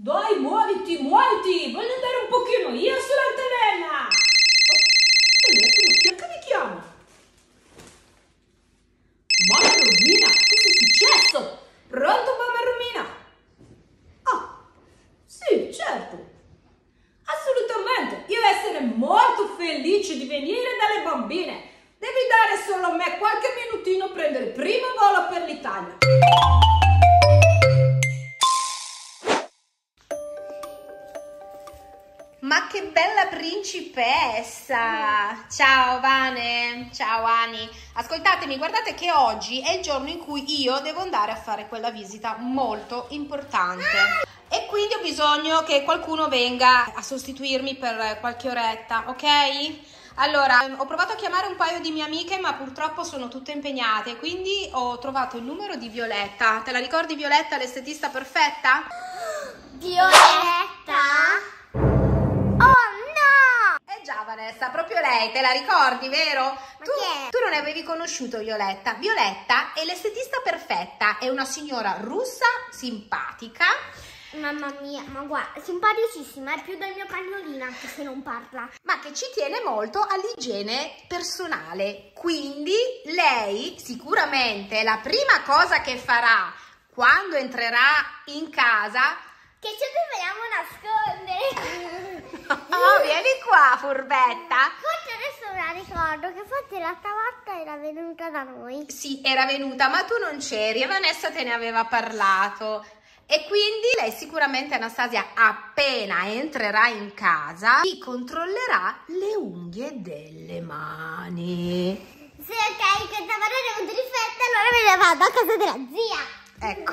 Dai, muoviti, muoviti! Voglio andare un pochino io sull'antenna! Oh, telefono, chi è mi chiama? Mamma Romina, cosa è successo? Pronto, mamma Romina? Ah, sì, certo. Assolutamente, io essere molto felice di venire dalle bambine. Devi dare solo a me qualche minutino a prendere il primo volo per l'Italia. Principessa! Ciao Vane, ciao Ani. Ascoltatemi, guardate che oggi è il giorno in cui io devo andare a fare quella visita molto importante. E quindi ho bisogno che qualcuno venga a sostituirmi per qualche oretta, ok? Allora, ho provato a chiamare un paio di mie amiche, ma purtroppo sono tutte impegnate, quindi ho trovato il numero di Violetta. Te la ricordi Violetta, l'estetista perfetta? Violetta? Già Vanessa, proprio lei, te la ricordi, vero? tu, tu non ne avevi conosciuto Violetta. Violetta è l'estetista perfetta, è una signora russa, simpatica. Mamma mia, ma guarda, simpaticissima, è più del mio cagnolino anche se non parla. ma che ci tiene molto all'igiene personale. Quindi lei sicuramente la prima cosa che farà quando entrerà in casa Che ci dobbiamo nascondere. Oh, vieni qua, furbetta. Forse adesso me la ricordo che forse la stavotta era venuta da noi. Sì, era venuta, ma tu non c'eri e Vanessa te ne aveva parlato. E quindi lei sicuramente, Anastasia, appena entrerà in casa, ti controllerà le unghie delle mani. Sì, ok, questa parola è venuta rifletta, allora me ne vado a casa della zia. Ecco,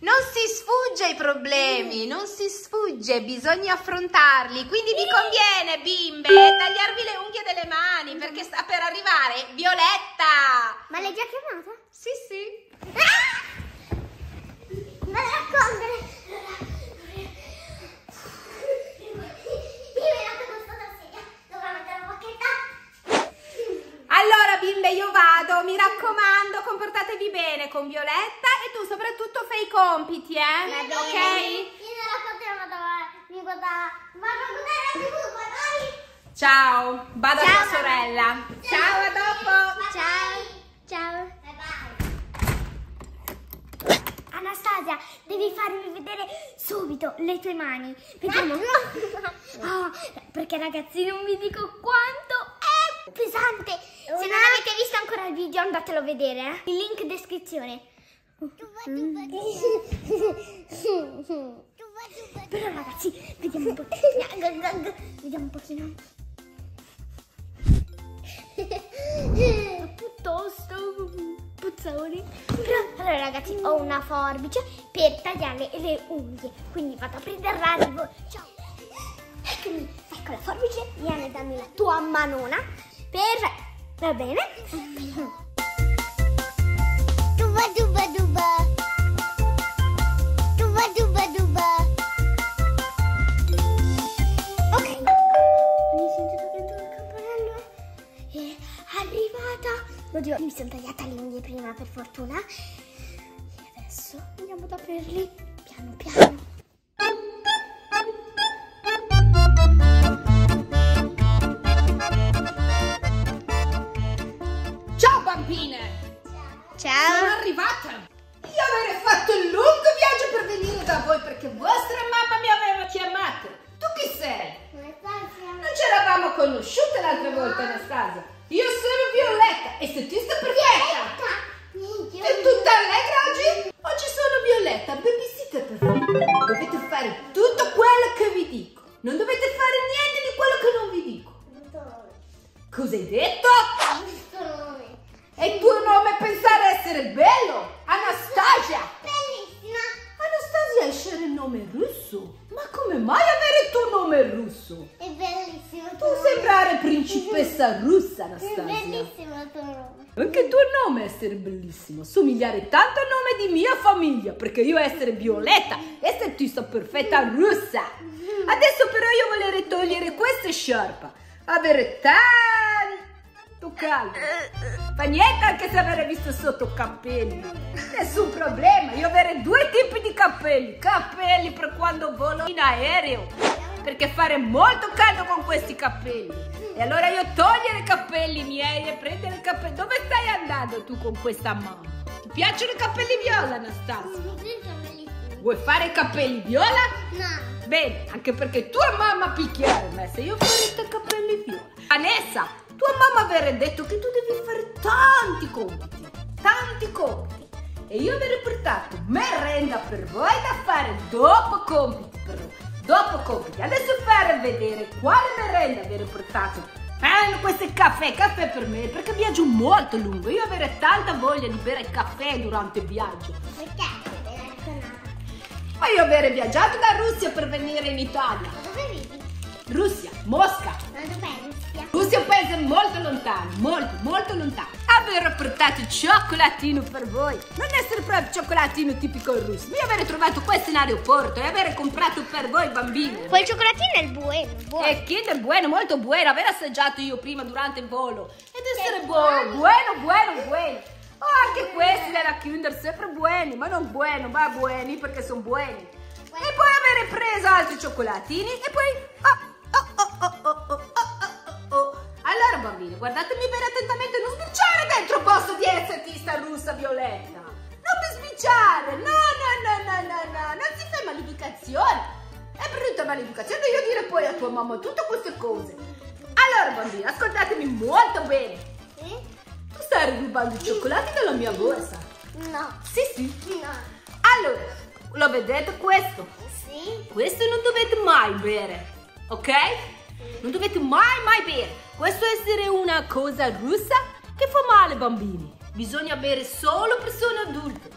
non si sfugge ai problemi, non si sfugge, bisogna affrontarli. Quindi vi conviene, bimbe, tagliarvi le unghie delle mani perché sta per arrivare Violetta. Ma l'hai già chiamata? Sì, sì. Ah! Me la nascondere. Io me la conosco da sedia. Dovrò mettere la bacchetta. Allora, bimbe, io vado. Mi comportatevi bene con Violetta e tu soprattutto fai i compiti, eh? Ok? Io non la da mi guarda. Vado a guardare. Ciao, vado a Ciao, tua mamma. sorella. Ciao, a dopo. Ciao. Ciao. Anastasia, devi farmi vedere subito le tue mani. Vediamo. Ah, perché ragazzi non vi dico quanto pesante. Se non avete visto ancora il video andatelo a vedere. eh. Il link in descrizione. Però ragazzi, vediamo un pochino. Vediamo un pochino. piuttosto puzzoni. Allora ragazzi ho una forbice per tagliare le unghie. Quindi vado a prenderla arrivo. Ciao. Eccomi, ecco la forbice, vieni dammi la tua manona. Perfetto. Va bene? Duba duba duba. Duba duba duba. Ok. Sento dentro il campanello. È arrivata. Oddio, mi sono tagliata le unghie prima per fortuna. E adesso andiamo ad aprirli piano piano. Cosa hai detto? E il tuo nome pensare essere bello? Anastasia! Bellissima. Anastasia essere il nome russo? Ma come mai avere il tuo nome russo? È bellissimo. Tu sembrare principessa russa, È Anastasia. bellissimo il tuo nome. Anche il tuo nome essere bellissimo, somigliare tanto al nome di mia famiglia, perché io essere Violetta, estetista perfetta russa. Adesso però io volerei togliere questa sciarpa, avere tan- Tu calma. Fa niente anche se avere visto sotto capelli. Nessun problema. Io avere due tipi di capelli. Capelli per quando volo in aereo. Perché fare molto caldo con questi capelli. E allora io togliere i capelli miei e prendere i capelli. Dove stai andando tu con questa mano? Ti piacciono i capelli viola, Anastasia? Vuoi fare i capelli viola? No. Bene, anche perché tua mamma picchiare me se io farei i capelli viola. Vanessa, tua mamma avrebbe detto che tu devi fare tanti compiti, tanti compiti. E io avrei portato merenda per voi da fare dopo compiti, però. Dopo compiti. Adesso fare vedere quale merenda avrei portato. Eh, questo è caffè, caffè per me, perché viaggio molto lungo. Io avrei tanta voglia di bere caffè durante il viaggio. Perché? Io avrei viaggiato da Russia per venire in Italia. Ma dove vivi? Russia, Mosca. Ma dov'è Russia? Russia è un paese molto lontano, molto, molto lontano. Avrei portato cioccolatino per voi. Non essere proprio cioccolatino tipico russo. Io avrei trovato questo in aeroporto e avrei comprato per voi bambini. Quel cioccolatino è il buono. buono. E Kinder buono, molto buono. Aver assaggiato io prima durante il volo. Ed essere buono, buono, buono, buono. Oh, anche questi della Kinder, sempre buoni, ma non buoni, ma buoni perché sono buoni. E poi avere preso altri cioccolatini e poi... Oh, oh, oh, allora bambini, guardatemi bene attentamente, non sbicciare dentro posto di esserti sta russa violetta. Non mi sbicciare, no, no, no, no, no, no, non si fa maleducazione. È brutta maleducazione io dire poi a tua mamma tutte queste cose. Allora bambini, ascoltatemi molto bene. Stai rubando i cioccolati dalla mia borsa? No. Sì, sì. No. Allora, lo vedete questo? Sì. Questo non dovete mai bere, ok? Non dovete mai, mai bere. Questo essere una cosa russa che fa male ai bambini. Bisogna bere solo persone adulte,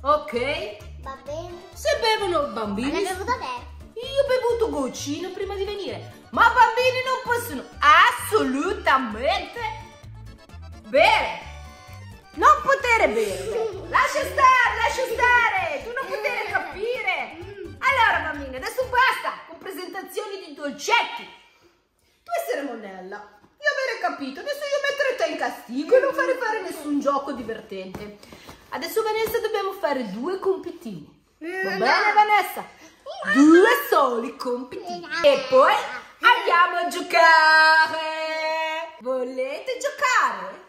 ok? Va bene. Se bevono Ma bambini... devo da bere. Io ho bevuto goccino prima di venire, ma bambini non possono assolutamente bere. Non poter bere. Lascia stare, lascia stare. Tu non poter capire. Allora, bambini, adesso basta con presentazioni di dolcetti. Tu essere monella. Io avrei capito. Adesso io mettere te in castigo e non fare fare nessun gioco divertente. Adesso, Vanessa, dobbiamo fare due compitini. Va bene, Vanessa? Due soli compitini. E poi andiamo a giocare. Volete giocare?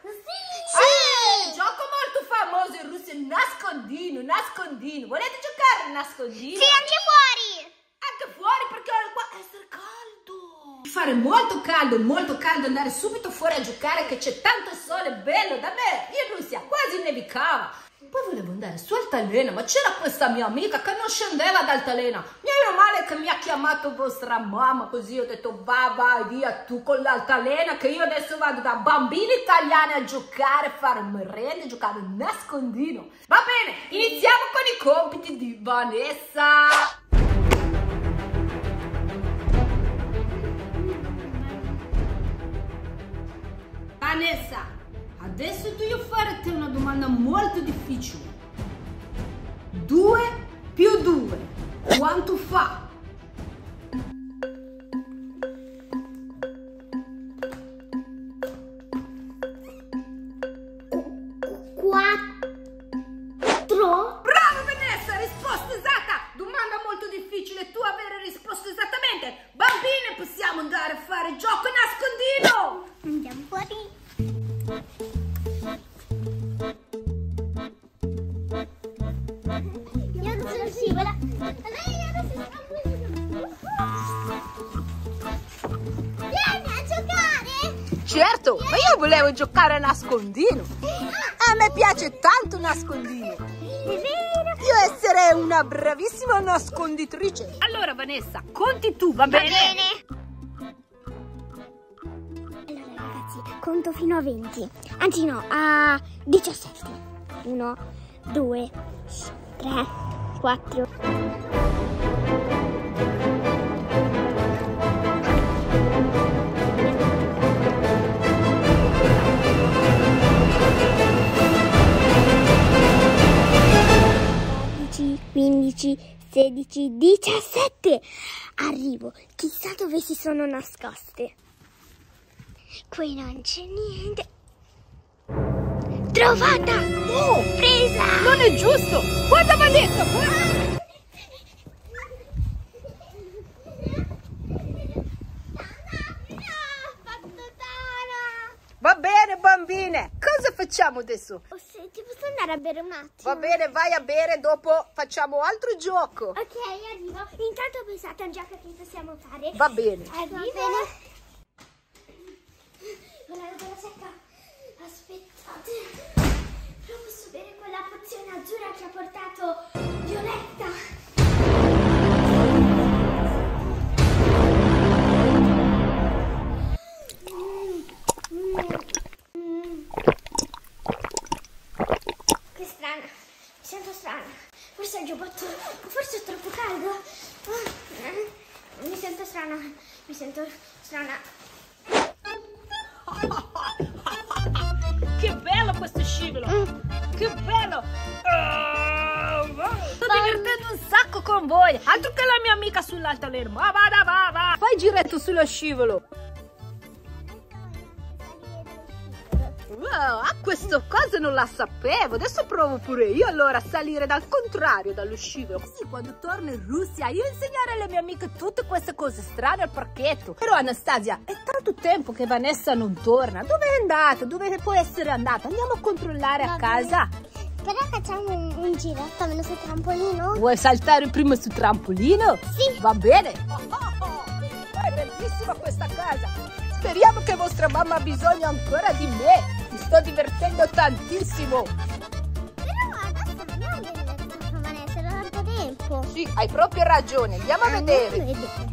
Gioco molto famoso in Russia, nascondino, nascondino. Volete giocare nascondino? Sì, anche fuori. Anche fuori perché qua essere caldo. Fare molto caldo, molto caldo, andare subito fuori a giocare che c'è tanto sole bello da me. In Russia quasi nevicava. Poi volevo andare su Altalena, ma c'era questa mia amica che non scendeva ad Altalena. Meno male che mi ha chiamato vostra mamma, così ho detto va vai via tu con l'Altalena che io adesso vado da bambini italiani a giocare, fare merende, giocare a nascondino. Va bene, iniziamo con i compiti di Vanessa. Vanessa, adesso tu io fare a te una domanda molto difficile. 2 più 2, quanto fa? Certo, ma io volevo giocare a nascondino. A me piace tanto nascondino. È vero. Io essere una bravissima nasconditrice. Allora Vanessa, conti tu, va Va bene. Allora ragazzi, conto fino a 20. Anzi no, a 17. 1, 2, 3, 4. 16, 17. Arrivo. Chissà dove si sono nascoste. Qui non c'è niente. Trovata! Oh, Presa! non è giusto! Guarda Vanessa! guarda! Va bene bambine, cosa facciamo adesso? Oh, se ti posso andare a bere un attimo? Va bene, vai a bere, dopo facciamo altro gioco. Ok, arrivo. Intanto pensate a un gioco che possiamo fare. Va bene. Arrivo. Bella secca. Aspettate. Non posso bere quella pozione azzurra che ha portato Violetta. Mm, mm. Che strana, mi sento strana. Forse il giubbotto, forse è troppo caldo. Ah, Mi sento strana, mi sento strana. Che bello questo scivolo! Che bello! Sto divertendo un sacco con voi! Altro che la mia amica sull'altalena! Ma vada, va, va! Fai giretto sullo scivolo! Wow, ah, questo cosa non la sapevo! Adesso provo pure io allora a salire dal contrario, dallo scivolo. Così quando torno in Russia io insegnerò alle mie amiche tutte queste cose strane al parchetto. Però Anastasia, è tanto tempo che Vanessa non torna. Dove è andata? Dove può essere andata? Andiamo a controllare a casa. Però facciamo un, un giretto almeno sul trampolino? Vuoi saltare prima sul trampolino? Sì. Va bene. È bellissima questa casa. Speriamo che vostra mamma ha bisogno ancora di me. Sto divertendo tantissimo. Però adesso andiamo a vedere Vanessa, da tanto tempo. Sì, hai proprio ragione. Andiamo a vedere. Perché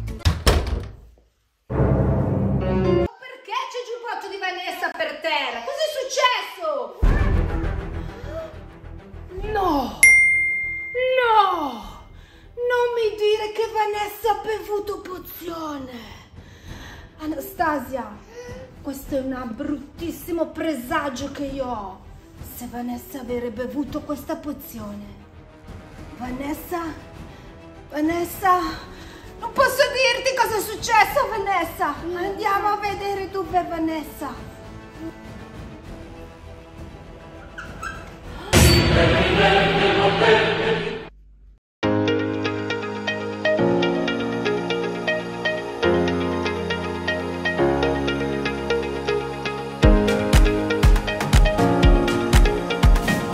è un bruttissimo presagio che io ho. Se Vanessa avere bevuto questa pozione. Vanessa? Vanessa? Non posso dirti cosa è successo Vanessa! Andiamo a vedere dove è Vanessa.